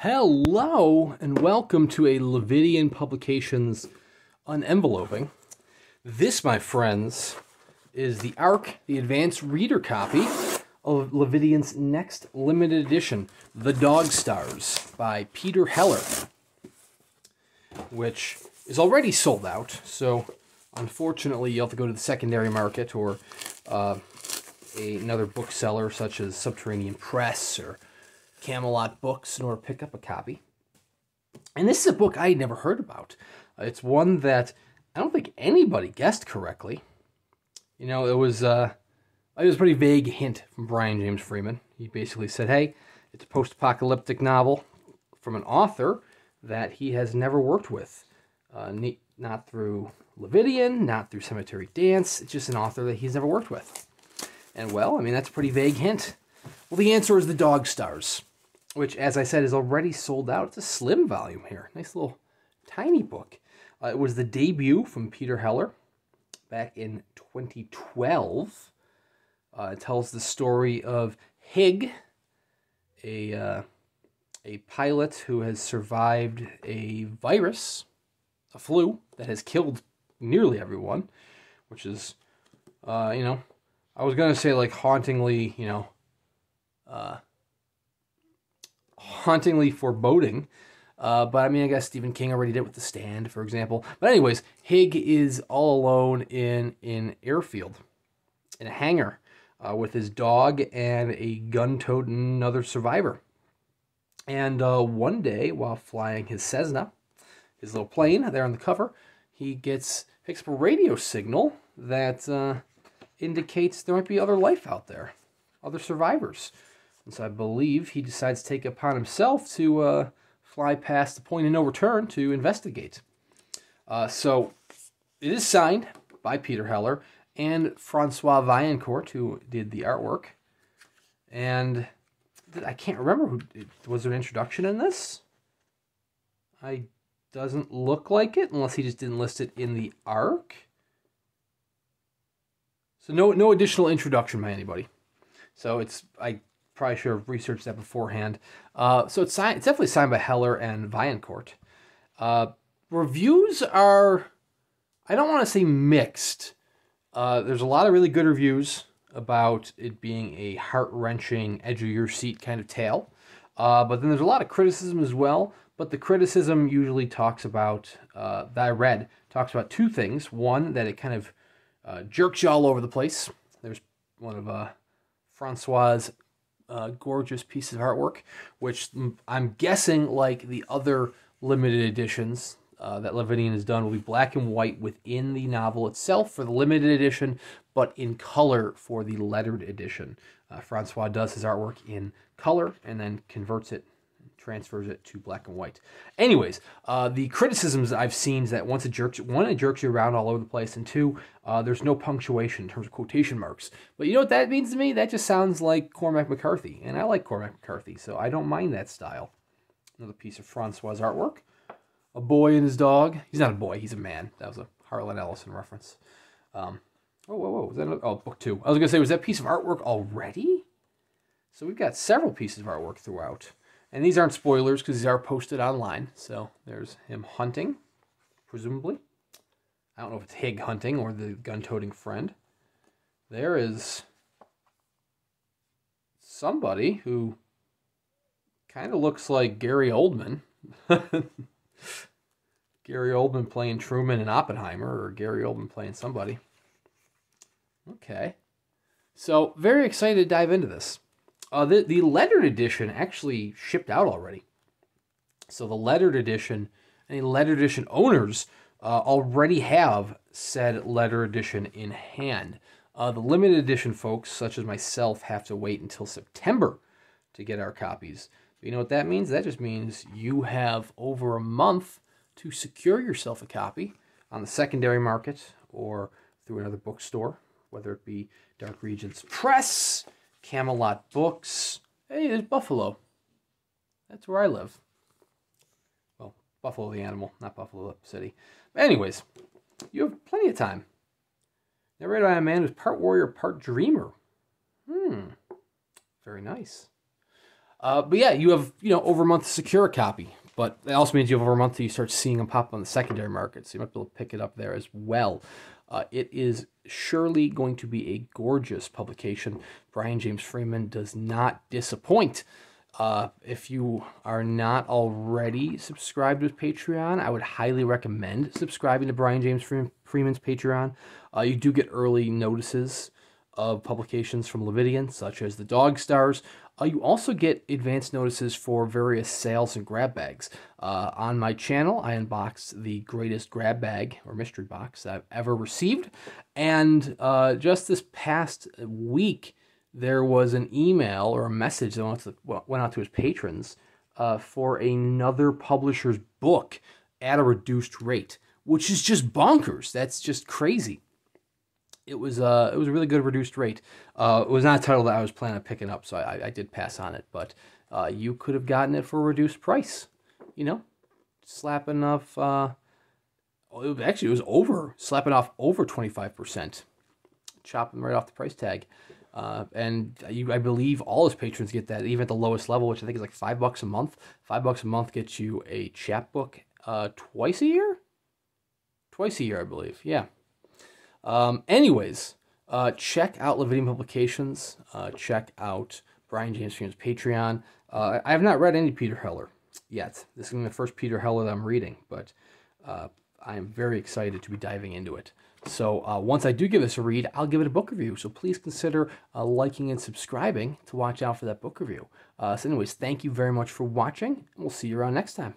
Hello and welcome to a Lividian Publications unenveloping. This, my friends, is the ARC, the advanced reader copy of Lividian's next limited edition, The Dog Stars by Peter Heller, which is already sold out. So, unfortunately, you'll have to go to the secondary market or uh, a, another bookseller such as Subterranean Press or Camelot Books in order to pick up a copy. And this is a book I had never heard about. Uh, it's one that I don't think anybody guessed correctly. You know, it was uh, it was a pretty vague hint from Brian James Freeman. He basically said, "Hey, it's a post-apocalyptic novel from an author that he has never worked with, uh, not through Lividian, not through Cemetery Dance. It's just an author that he's never worked with." And well, I mean, that's a pretty vague hint. Well, the answer is the Dog Stars, which, as I said, is already sold out. It's a slim volume here. Nice little tiny book. Uh, it was the debut from Peter Heller back in 2012. Uh, it tells the story of Hig, a, uh, a pilot who has survived a virus, a flu, that has killed nearly everyone, which is, uh, you know, I was gonna say like hauntingly, you know, uh, hauntingly foreboding. Uh, but I mean, I guess Stephen King already did with The Stand, for example. But anyways, Hig is all alone in an airfield, in a hangar, uh, with his dog and a gun-toting another survivor. And uh, one day, while flying his Cessna, his little plane there on the cover, he gets picks up a radio signal that uh, indicates there might be other life out there, other survivors. And so I believe he decides to take upon himself to uh, fly past the point of no return to investigate. Uh, so it is signed by Peter Heller and Francois Vaillancourt, who did the artwork. And I can't remember who was there an introduction in this. I doesn't look like it unless he just didn't list it in the arc. So no no additional introduction by anybody. So it's I probably should have researched that beforehand. Uh, so it's signed, it's definitely signed by Heller and Vaillancourt. Uh, reviews are I don't want to say mixed. Uh, there's a lot of really good reviews about it being a heart wrenching, edge of your seat kind of tale. Uh, but then there's a lot of criticism as well. But the criticism usually talks about uh, that I read talks about two things. One that it kind of uh, jerks you all over the place. There's one of uh, Francois' uh, gorgeous pieces of artwork, which I'm guessing, like the other limited editions uh, that Lividian has done, will be black and white within the novel itself for the limited edition, but in color for the lettered edition. Uh, Francois does his artwork in color and then converts it transfers it to black and white. Anyways, uh, the criticisms I've seen is that once it jerks, one, it jerks you around all over the place, and two, uh, there's no punctuation in terms of quotation marks. But you know what that means to me? That just sounds like Cormac McCarthy, and I like Cormac McCarthy, so I don't mind that style. Another piece of Francois' artwork. A boy and his dog. He's not a boy, he's a man. That was a Harlan Ellison reference. Um, oh, whoa, whoa. Was that another, oh, book two. I was going to say, was that piece of artwork already? So we've got several pieces of artwork throughout. And these aren't spoilers because these are posted online. So there's him hunting, presumably. I don't know if it's Hig hunting or the gun-toting friend. There is somebody who kind of looks like Gary Oldman. Gary Oldman playing Truman and Oppenheimer, or Gary Oldman playing somebody. Okay. So, very excited to dive into this. Uh, the, the lettered edition actually shipped out already. So the lettered edition, any lettered edition owners uh, already have said letter edition in hand. Uh, the limited edition folks, such as myself, have to wait until September to get our copies. You know what that means? That just means you have over a month to secure yourself a copy on the secondary market or through another bookstore, whether it be Dark Regions Press, Camelot Books. Hey, there's Buffalo. That's where I live. Well, Buffalo the animal, not Buffalo the city. But anyways, you have plenty of time. Narrated by a man who's part warrior, part dreamer. Hmm. Very nice. Uh, but yeah, you have you know over a month to secure a copy. But it also means you have over a month till you start seeing them pop on the secondary market, so you might be able to pick it up there as well. Uh, it is surely going to be a gorgeous publication. Brian James Freeman does not disappoint. Uh, if you are not already subscribed with Patreon, I would highly recommend subscribing to Brian James Freeman's Patreon. Uh, you do get early notices of publications from Lividian, such as the Dog Stars. Uh, you also get advance notices for various sales and grab bags. Uh, on my channel, I unbox the greatest grab bag or mystery box I've ever received. And uh, just this past week, there was an email or a message that went, to, went out to his patrons uh, for another publisher's book at a reduced rate, which is just bonkers. That's just crazy it was uh it was a really good reduced rate. Uh, it was not a title that I was planning on picking up, so I, I did pass on it. But uh, you could have gotten it for a reduced price. You know, slapping off. Uh, it actually, it was over slapping off over twenty five percent, chopping right off the price tag. Uh, and you, I believe all his patrons get that, even at the lowest level, which I think is like five bucks a month. Five bucks a month gets you a chapbook uh, twice a year. Twice a year, I believe. Yeah. Um, anyways, uh, check out Lividian Publications. Uh, check out Brian James Freeman's Patreon. Uh, I have not read any Peter Heller yet. This is going to be the first Peter Heller that I'm reading, but uh, I am very excited to be diving into it. So uh, once I do give this a read, I'll give it a book review. So please consider uh, liking and subscribing to watch out for that book review. so anyways, thank you very much for watching, and we'll see you around next time.